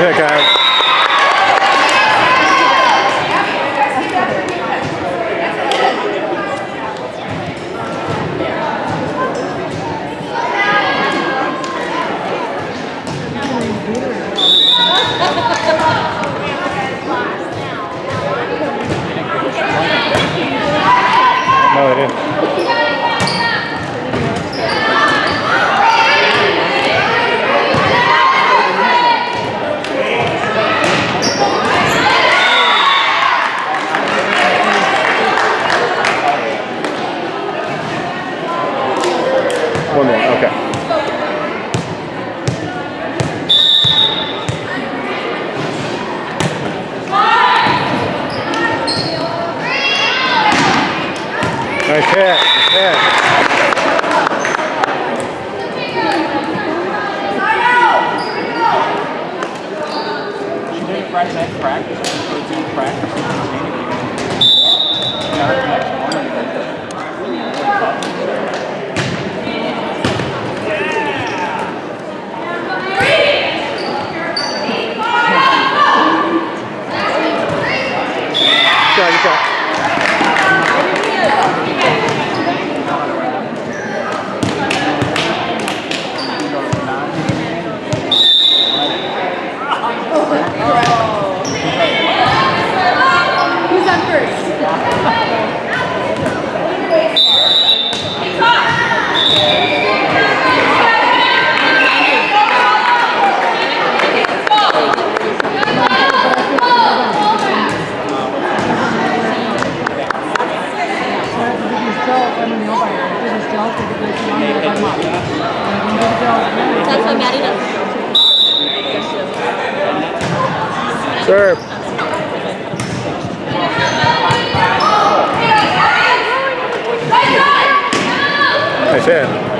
Heck out. Serve. Nice hit.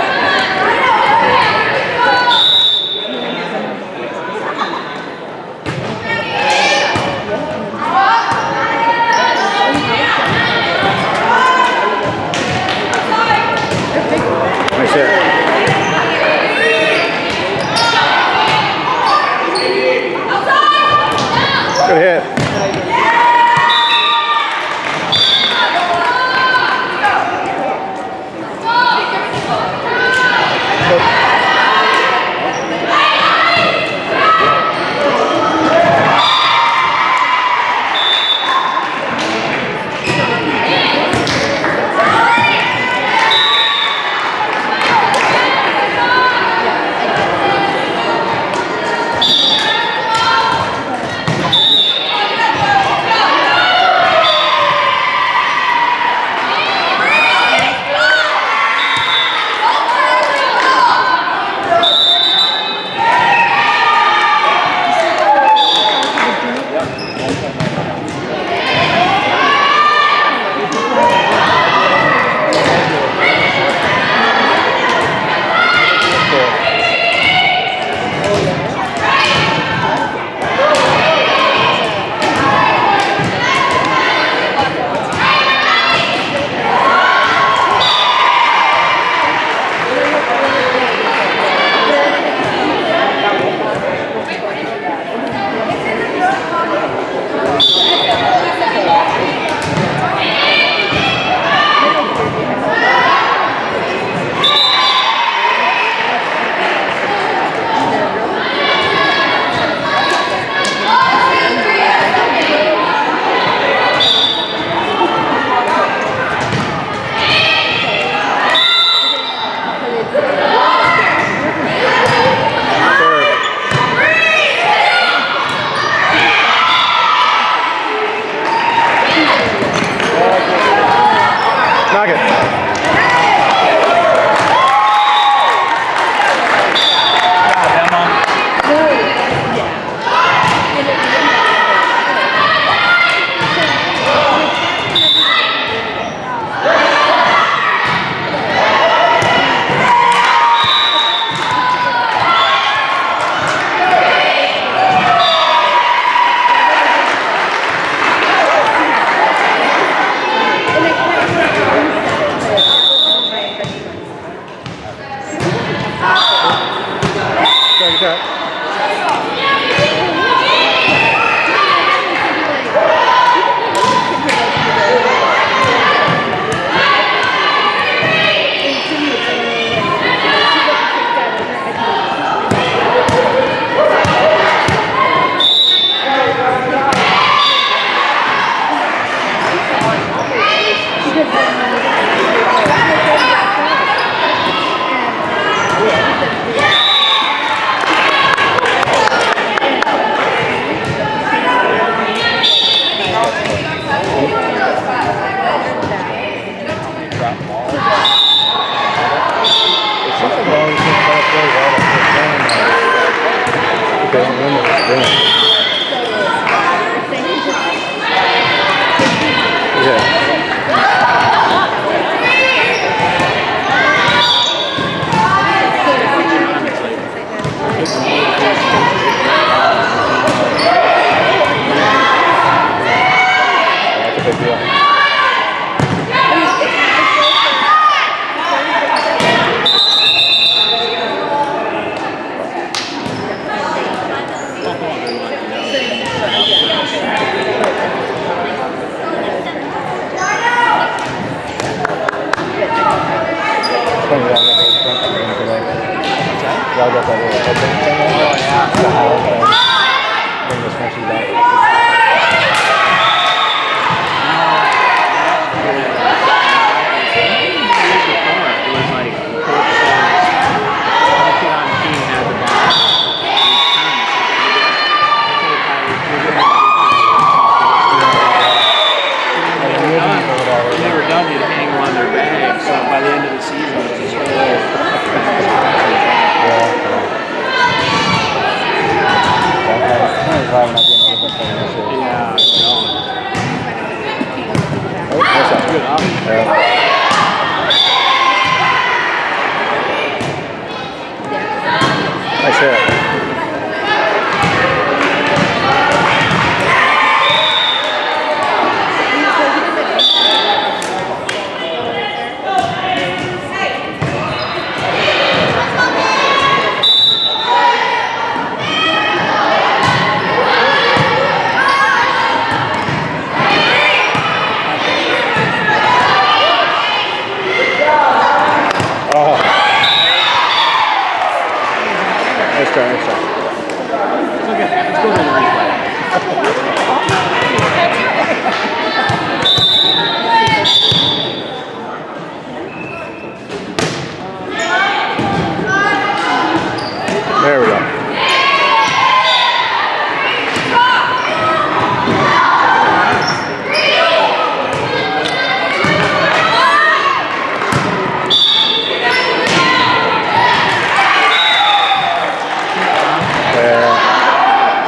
诶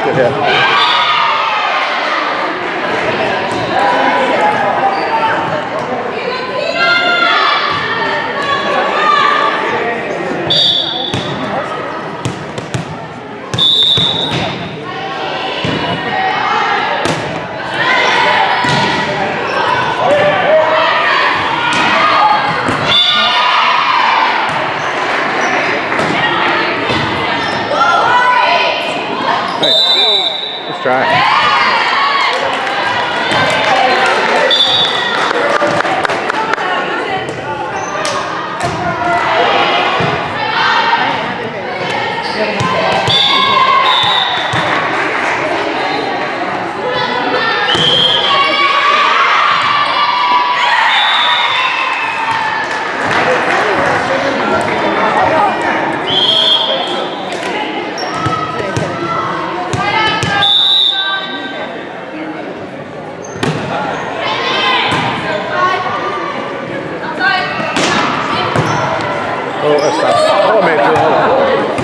谢谢。Oh, that's not. Oh, man.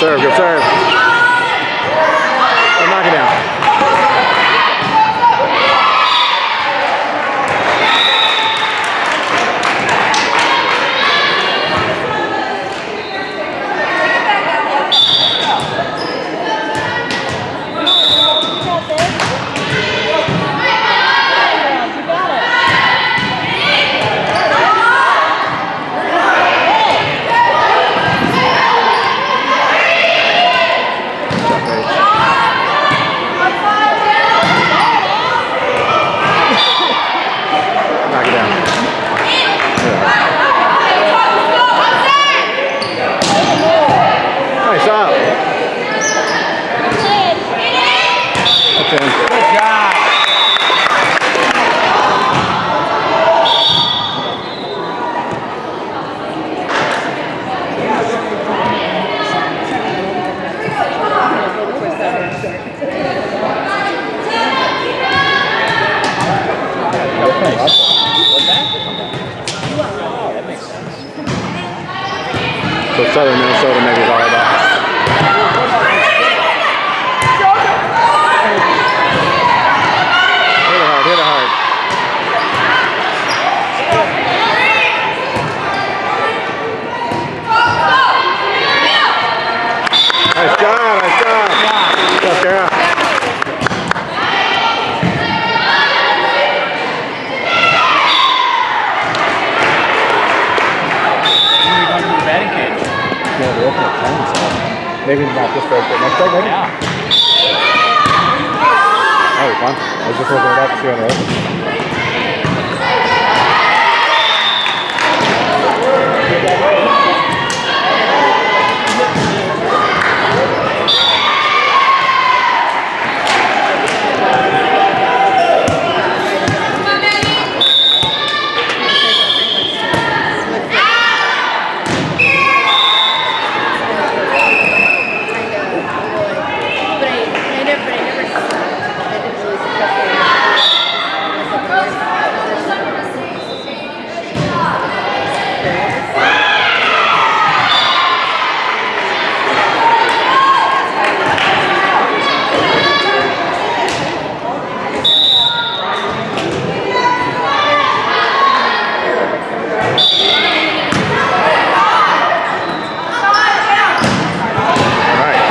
serve, good serve. So Southern Minnesota maybe volleyball. Hit it hard, hit it hard. Nice job, nice job. Good job, Kara. When are we going to the batting cage? Yeah, they're open at 10, so maybe not this break, but next break, maybe? Yeah. Was fun. I was just looking it up to see when they're open. But I, I never, but I never, I didn't really All right.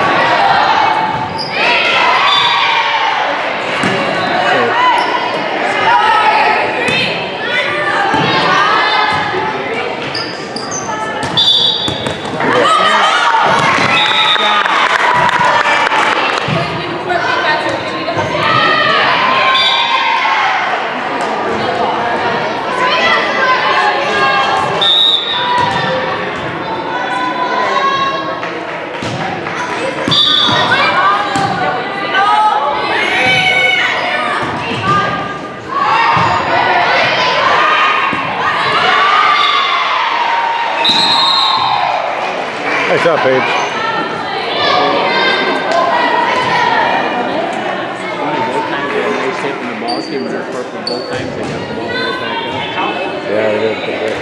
Nice job, Paige. Funny, both times they had a nice hit and of course, both times they got the ball right back up. Yeah, they pretty good.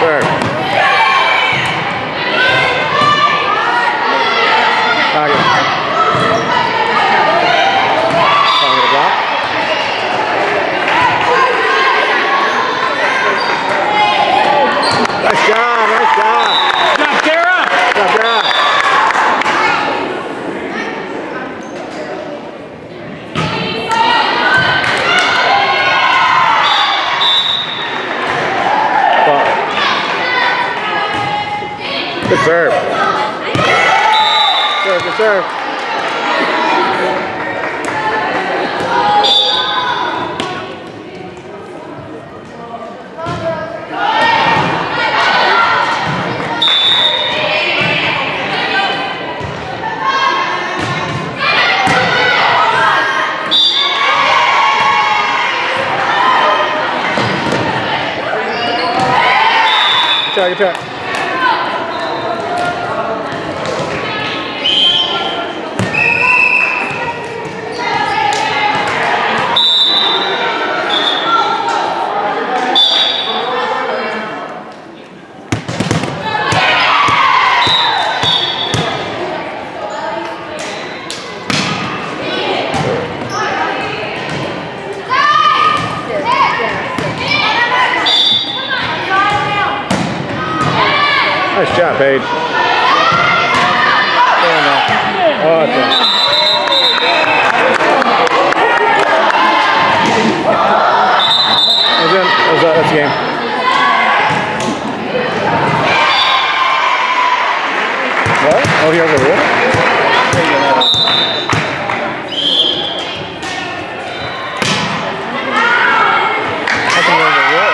Serve. Target. Calling it a block. Nice job, nice job. Good job, Kara! Good job. Ball. Good serve. Serve, good serve. Good try, good try. Nice job, Paige. Oh, that's it. It. That's, uh, that's the game. What? Oh, he has a rule? How come he has a rule?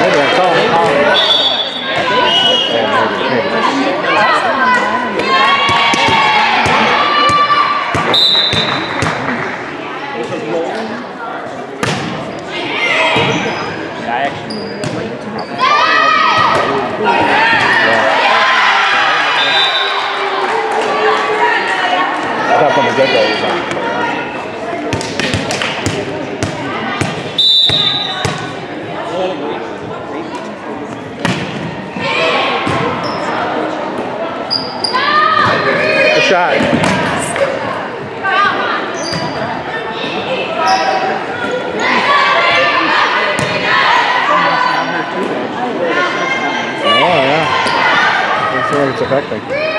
Maybe that's all. Yeah. I thought from the get-go he was not gonna play on. Good shot. Oh, yeah. See what it's affecting.